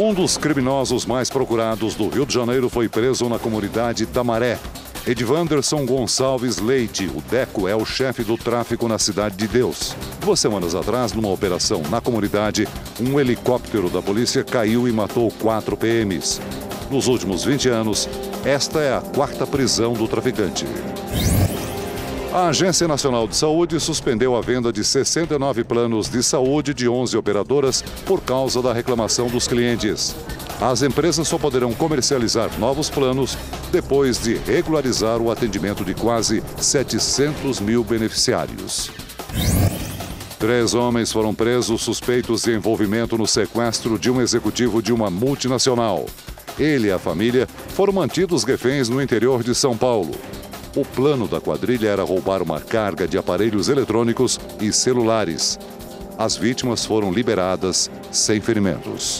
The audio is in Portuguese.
Um dos criminosos mais procurados do Rio de Janeiro foi preso na comunidade Tamaré. Edvanderson Gonçalves Leite, o Deco, é o chefe do tráfico na Cidade de Deus. Duas semanas atrás, numa operação na comunidade, um helicóptero da polícia caiu e matou quatro PMs. Nos últimos 20 anos, esta é a quarta prisão do traficante. A Agência Nacional de Saúde suspendeu a venda de 69 planos de saúde de 11 operadoras por causa da reclamação dos clientes. As empresas só poderão comercializar novos planos depois de regularizar o atendimento de quase 700 mil beneficiários. Três homens foram presos suspeitos de envolvimento no sequestro de um executivo de uma multinacional. Ele e a família foram mantidos reféns no interior de São Paulo. O plano da quadrilha era roubar uma carga de aparelhos eletrônicos e celulares. As vítimas foram liberadas sem ferimentos.